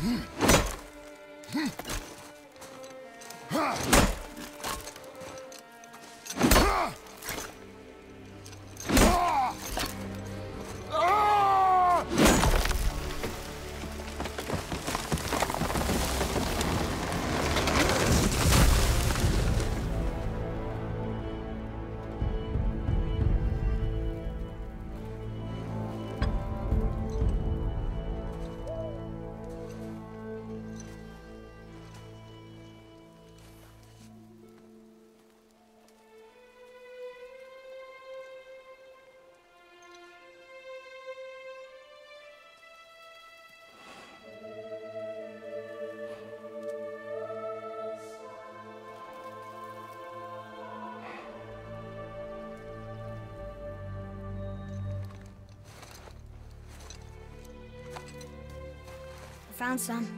Hmm. Hmm. Hmm. Ha! Found some.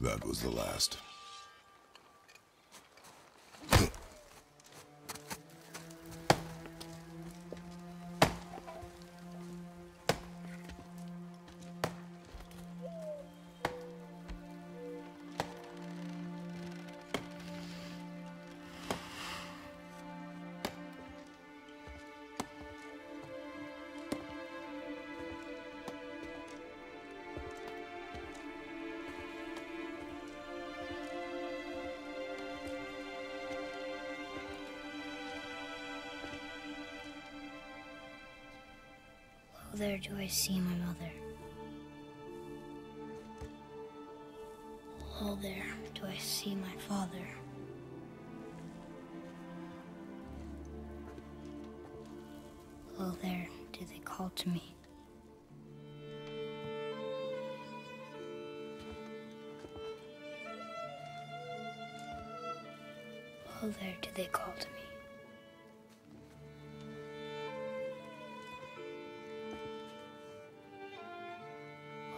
That was the last. There do I see my mother. Oh, there do I see my father. Oh, there do they call to me. Oh, there do they call to me.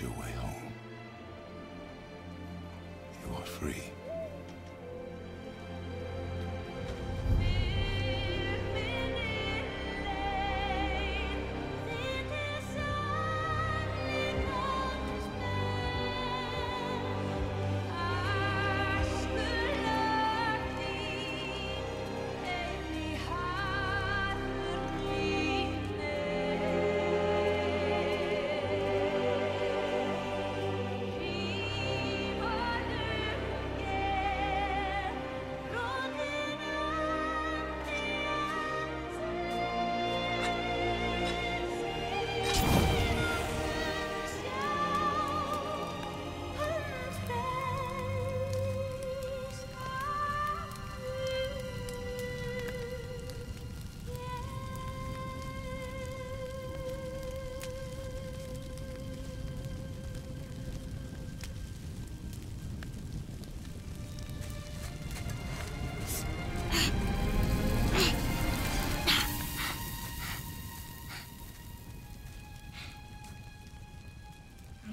Your way home. You are free.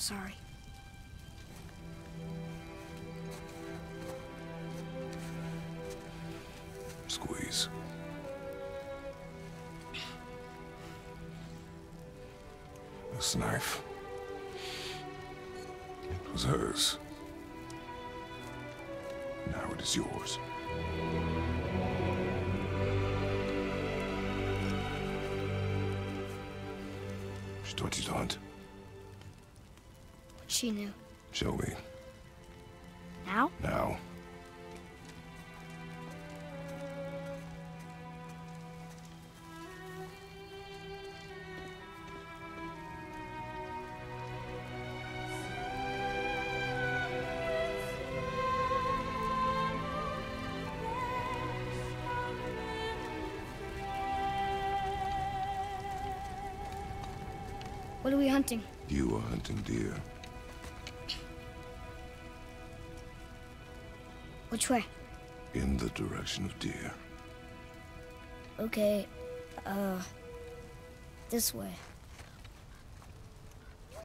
Sorry. Squeeze. This knife. It was hers. Now it is yours. She taught she knew. Me. Now? Now. What are we hunting? You are hunting deer. Which way? In the direction of deer. Okay, uh, this way.